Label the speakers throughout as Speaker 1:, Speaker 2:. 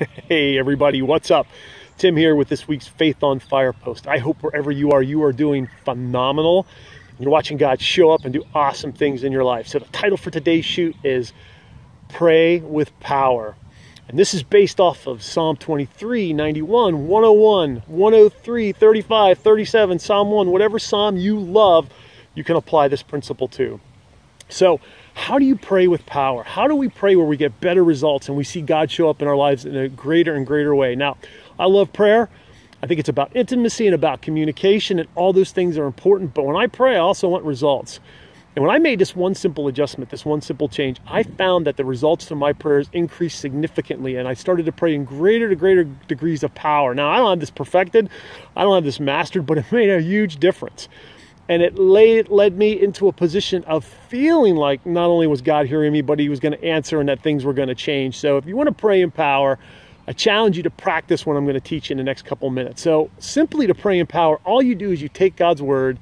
Speaker 1: Hey, everybody, what's up? Tim here with this week's Faith on Fire post. I hope wherever you are, you are doing phenomenal. You're watching God show up and do awesome things in your life. So, the title for today's shoot is Pray with Power. And this is based off of Psalm 23, 91, 101, 103, 35, 37, Psalm 1, whatever psalm you love, you can apply this principle to. So, how do you pray with power? How do we pray where we get better results and we see God show up in our lives in a greater and greater way? Now, I love prayer. I think it's about intimacy and about communication, and all those things are important. But when I pray, I also want results. And when I made this one simple adjustment, this one simple change, I found that the results to my prayers increased significantly. And I started to pray in greater to greater degrees of power. Now, I don't have this perfected, I don't have this mastered, but it made a huge difference and it laid, led me into a position of feeling like not only was God hearing me, but He was going to answer and that things were going to change. So if you want to pray in power, I challenge you to practice what I'm going to teach in the next couple minutes. So simply to pray in power, all you do is you take God's word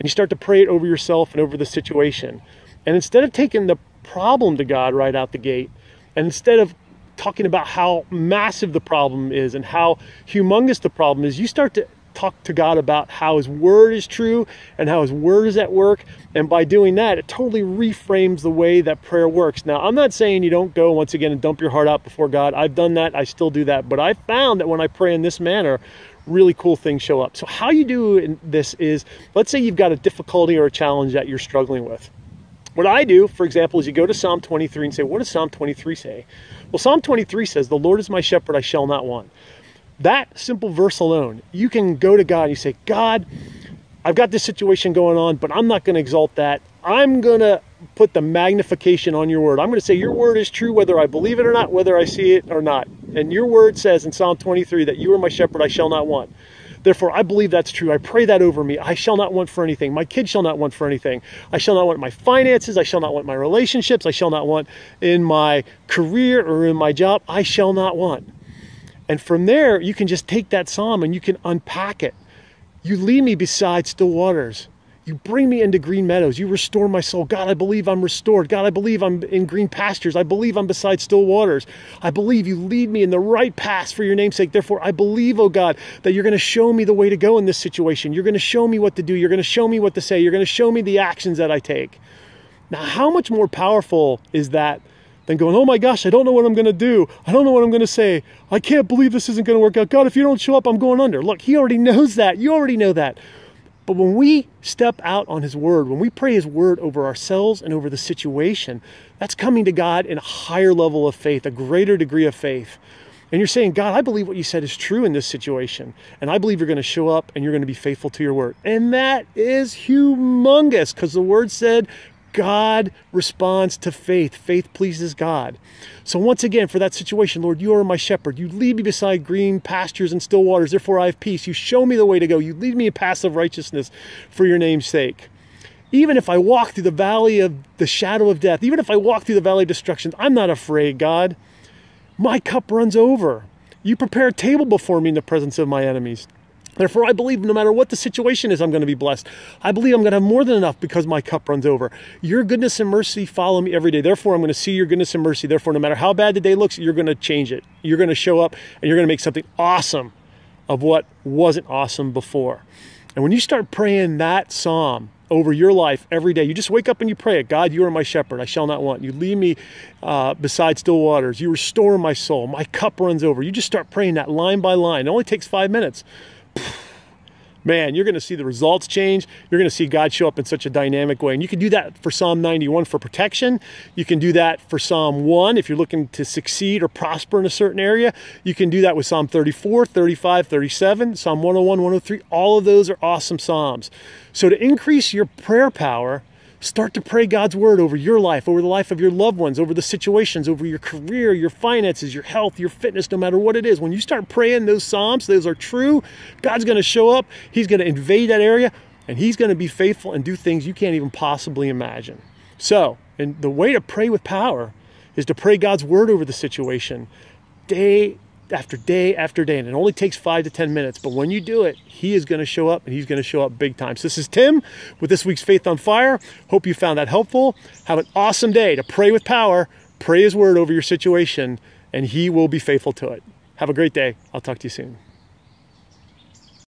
Speaker 1: and you start to pray it over yourself and over the situation. And instead of taking the problem to God right out the gate, and instead of talking about how massive the problem is and how humongous the problem is, you start to talk to God about how His Word is true and how His Word is at work. And by doing that, it totally reframes the way that prayer works. Now, I'm not saying you don't go once again and dump your heart out before God. I've done that. I still do that. But I found that when I pray in this manner, really cool things show up. So, how you do this is let's say you've got a difficulty or a challenge that you're struggling with. What I do, for example, is you go to Psalm 23 and say, What does Psalm 23 say? Well, Psalm 23 says, The Lord is my shepherd, I shall not want that simple verse alone, you can go to God and you say, God, I've got this situation going on, but I'm not going to exalt that. I'm going to put the magnification on your word. I'm going to say your word is true whether I believe it or not, whether I see it or not. And your word says in Psalm 23 that you are my shepherd, I shall not want. Therefore, I believe that's true. I pray that over me. I shall not want for anything. My kids shall not want for anything. I shall not want my finances. I shall not want my relationships. I shall not want in my career or in my job. I shall not want. And from there, you can just take that psalm and you can unpack it. You lead me beside still waters. You bring me into green meadows. You restore my soul. God, I believe I'm restored. God, I believe I'm in green pastures. I believe I'm beside still waters. I believe you lead me in the right path for your namesake. Therefore, I believe, oh God, that you're going to show me the way to go in this situation. You're going to show me what to do. You're going to show me what to say. You're going to show me the actions that I take. Now, how much more powerful is that than going, oh my gosh, I don't know what I'm going to do. I don't know what I'm going to say. I can't believe this isn't going to work out. God, if you don't show up, I'm going under. Look, he already knows that. You already know that. But when we step out on his word, when we pray his word over ourselves and over the situation, that's coming to God in a higher level of faith, a greater degree of faith. And you're saying, God, I believe what you said is true in this situation. And I believe you're going to show up and you're going to be faithful to your word. And that is humongous because the word said, God responds to faith. Faith pleases God. So, once again, for that situation, Lord, you are my shepherd. You lead me beside green pastures and still waters. Therefore, I have peace. You show me the way to go. You lead me in paths of righteousness for your name's sake. Even if I walk through the valley of the shadow of death, even if I walk through the valley of destruction, I'm not afraid, God. My cup runs over. You prepare a table before me in the presence of my enemies. Therefore, I believe no matter what the situation is, I'm going to be blessed. I believe I'm going to have more than enough because my cup runs over. Your goodness and mercy follow me every day. Therefore, I'm going to see your goodness and mercy. Therefore, no matter how bad the day looks, you're going to change it. You're going to show up and you're going to make something awesome of what wasn't awesome before. And when you start praying that psalm over your life every day, you just wake up and you pray it God, you are my shepherd. I shall not want. You lead me uh, beside still waters. You restore my soul. My cup runs over. You just start praying that line by line. It only takes five minutes man, you're going to see the results change. You're going to see God show up in such a dynamic way. And you can do that for Psalm 91 for protection. You can do that for Psalm 1 if you're looking to succeed or prosper in a certain area. You can do that with Psalm 34, 35, 37, Psalm 101, 103. All of those are awesome Psalms. So to increase your prayer power, Start to pray God's word over your life, over the life of your loved ones, over the situations, over your career, your finances, your health, your fitness, no matter what it is. When you start praying those Psalms, those are true, God's going to show up. He's going to invade that area and He's going to be faithful and do things you can't even possibly imagine. So, and the way to pray with power is to pray God's word over the situation day after day after day. And it only takes five to 10 minutes. But when you do it, He is going to show up and He's going to show up big time. So this is Tim with this week's Faith on Fire. Hope you found that helpful. Have an awesome day to pray with power, pray His word over your situation, and He will be faithful to it. Have a great day. I'll talk to you soon.